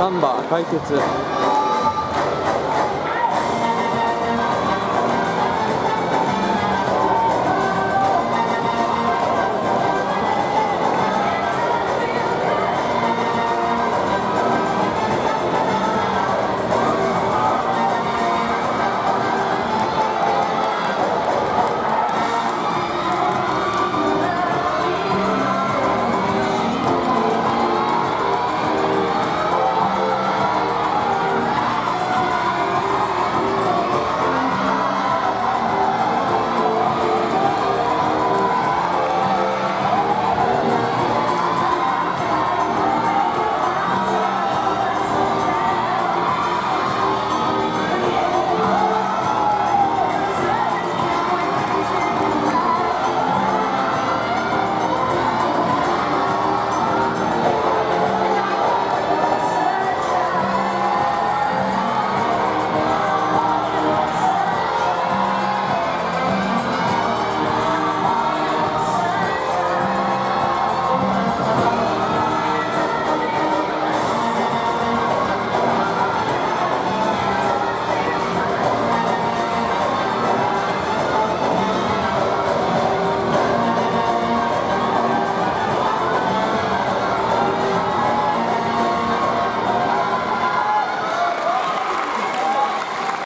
サンバ解決。